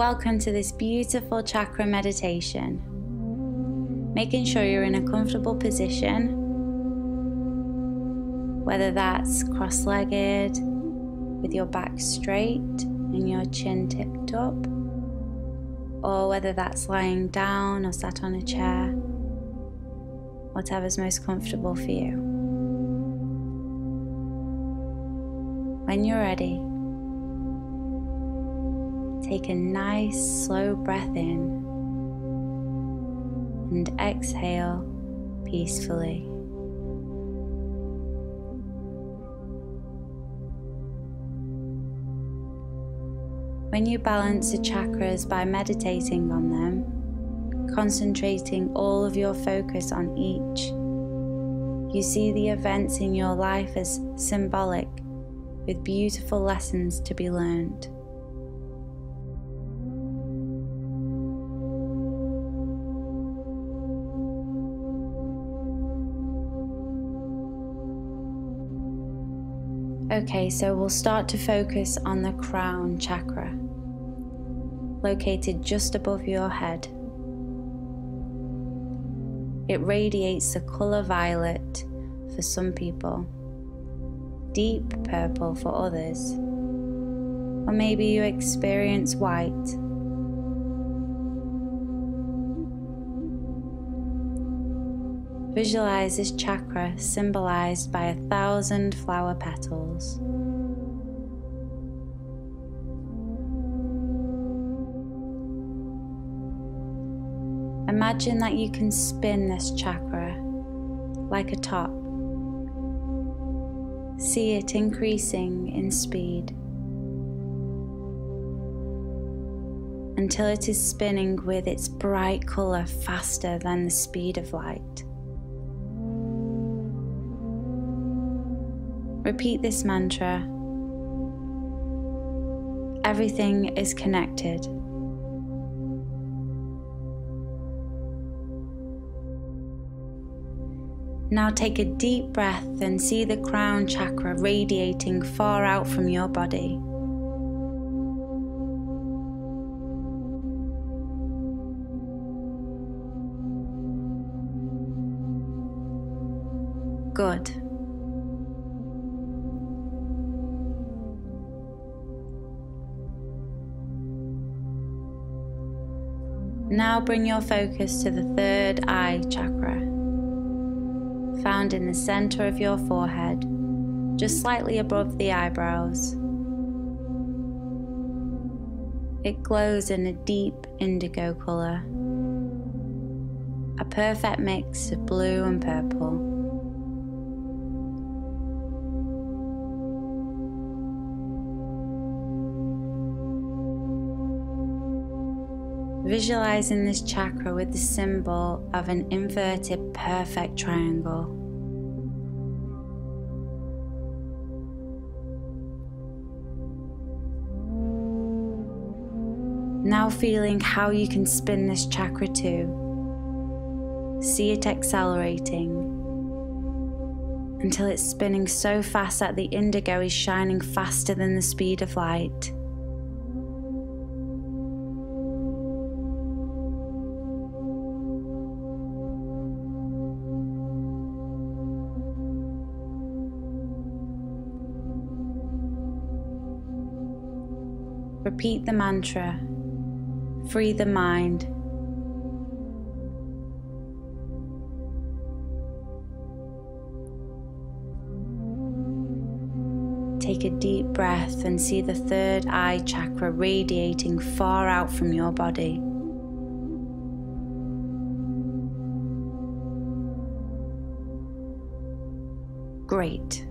Welcome to this beautiful chakra meditation. Making sure you're in a comfortable position, whether that's cross legged, with your back straight and your chin tipped up, or whether that's lying down or sat on a chair, whatever's most comfortable for you. When you're ready, take a nice slow breath in and exhale peacefully. When you balance the chakras by meditating on them, concentrating all of your focus on each, you see the events in your life as symbolic with beautiful lessons to be learned. Okay, so we'll start to focus on the crown chakra, located just above your head. It radiates the colour violet for some people, deep purple for others, or maybe you experience white. Visualize this chakra symbolized by a thousand flower petals. Imagine that you can spin this chakra like a top. See it increasing in speed until it is spinning with its bright colour faster than the speed of light. Repeat this mantra. Everything is connected. Now take a deep breath and see the crown chakra radiating far out from your body. Now bring your focus to the third eye chakra, found in the center of your forehead, just slightly above the eyebrows. It glows in a deep indigo color, a perfect mix of blue and purple. Visualizing this chakra with the symbol of an inverted perfect triangle. Now feeling how you can spin this chakra too. See it accelerating until it's spinning so fast that the indigo is shining faster than the speed of light. Repeat the mantra Free the mind. Take a deep breath and see the third eye chakra radiating far out from your body. Great.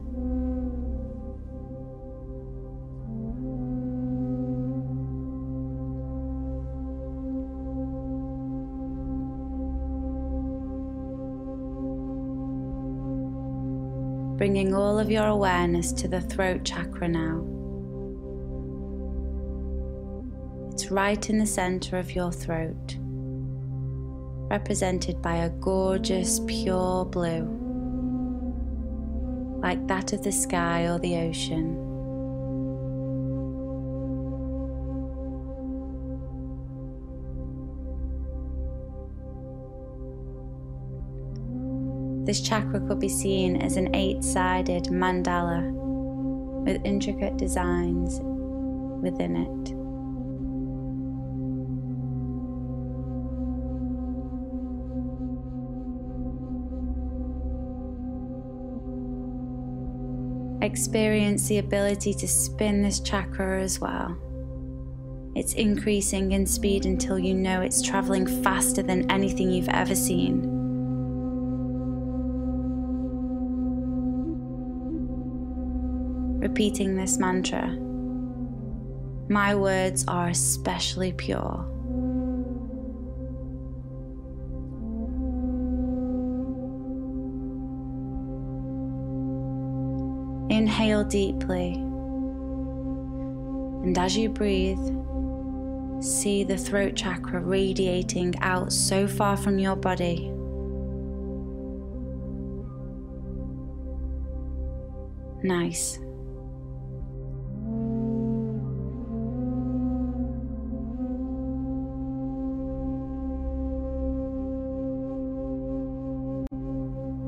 Bringing all of your awareness to the throat chakra now. It's right in the center of your throat, represented by a gorgeous pure blue, like that of the sky or the ocean. This chakra could be seen as an eight sided mandala with intricate designs within it. Experience the ability to spin this chakra as well. It's increasing in speed until you know it's traveling faster than anything you've ever seen. Repeating this mantra My words are especially pure. Inhale deeply. And as you breathe, see the throat chakra radiating out so far from your body. Nice.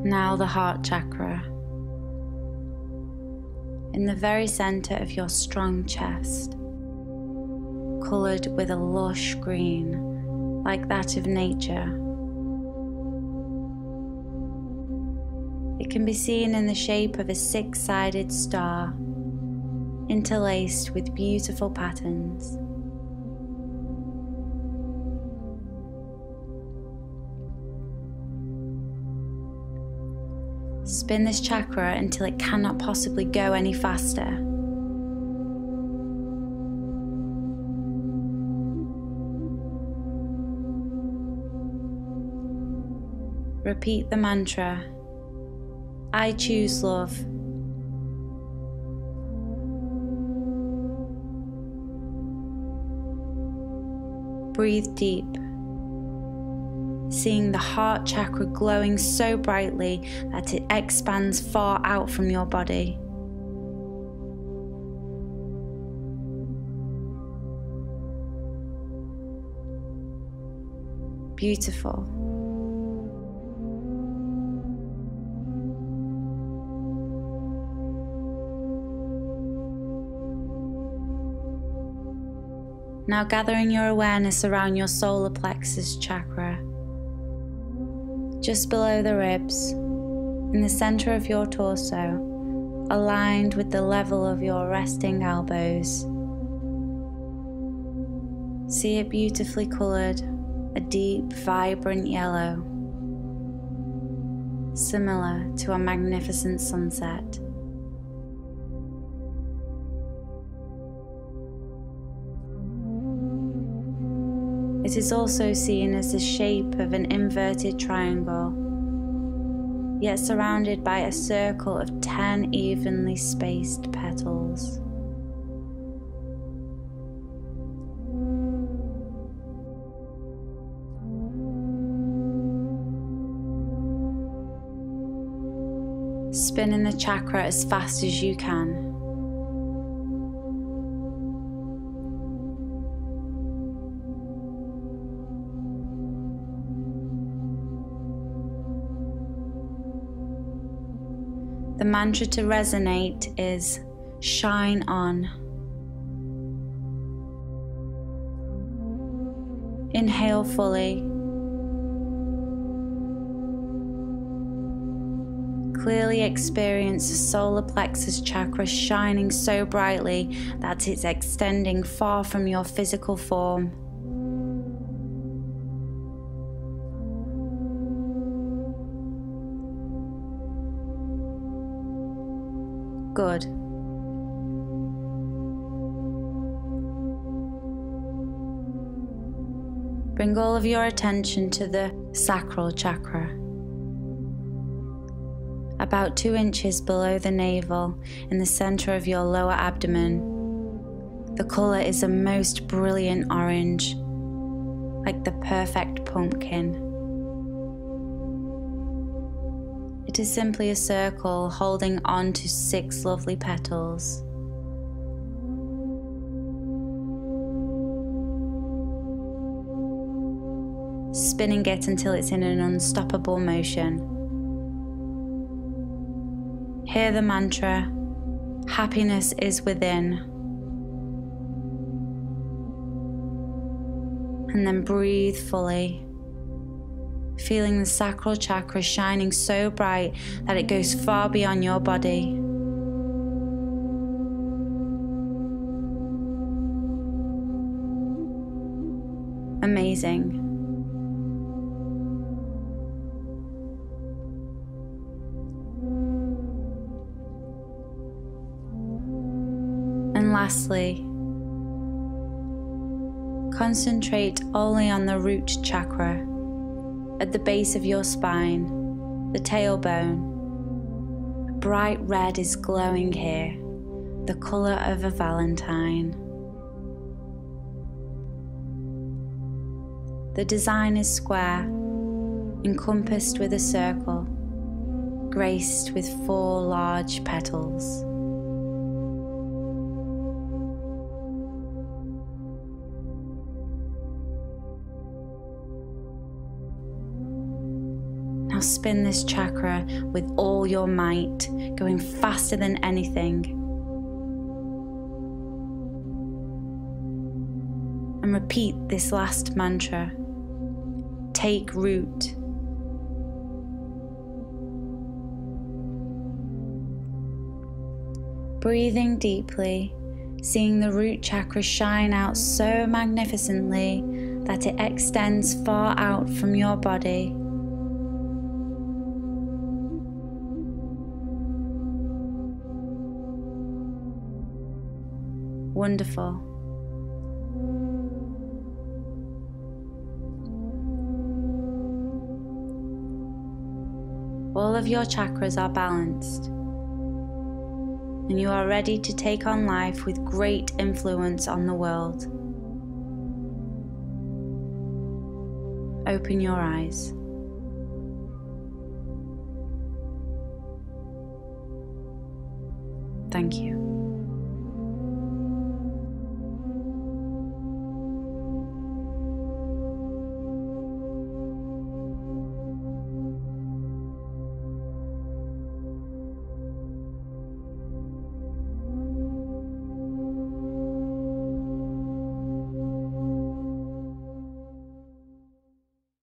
Now the heart chakra in the very center of your strong chest, colored with a lush green like that of nature. It can be seen in the shape of a six sided star, interlaced with beautiful patterns. Spin this chakra until it cannot possibly go any faster. Repeat the mantra I choose love. Breathe deep seeing the heart chakra glowing so brightly that it expands far out from your body. Beautiful. Now gathering your awareness around your solar plexus chakra just below the ribs, in the center of your torso, aligned with the level of your resting elbows. See it beautifully colored, a deep, vibrant yellow, similar to a magnificent sunset. It is also seen as the shape of an inverted triangle, yet surrounded by a circle of 10 evenly spaced petals. Spin in the chakra as fast as you can. The mantra to resonate is shine on. Inhale fully. Clearly experience the solar plexus chakra shining so brightly that it's extending far from your physical form. Good. Bring all of your attention to the sacral chakra. About two inches below the navel, in the center of your lower abdomen. The color is a most brilliant orange, like the perfect pumpkin. It is simply a circle holding on to six lovely petals. Spinning it until it's in an unstoppable motion. Hear the mantra happiness is within. And then breathe fully, feeling the sacral chakra shining so bright that it goes far beyond your body. Amazing. And lastly, concentrate only on the root chakra at the base of your spine, the tailbone. Bright red is glowing here, the colour of a valentine. The design is square, encompassed with a circle, graced with four large petals. Spin this chakra with all your might, going faster than anything. And repeat this last mantra take root. Breathing deeply, seeing the root chakra shine out so magnificently that it extends far out from your body. Wonderful. All of your chakras are balanced, and you are ready to take on life with great influence on the world. Open your eyes. Thank you.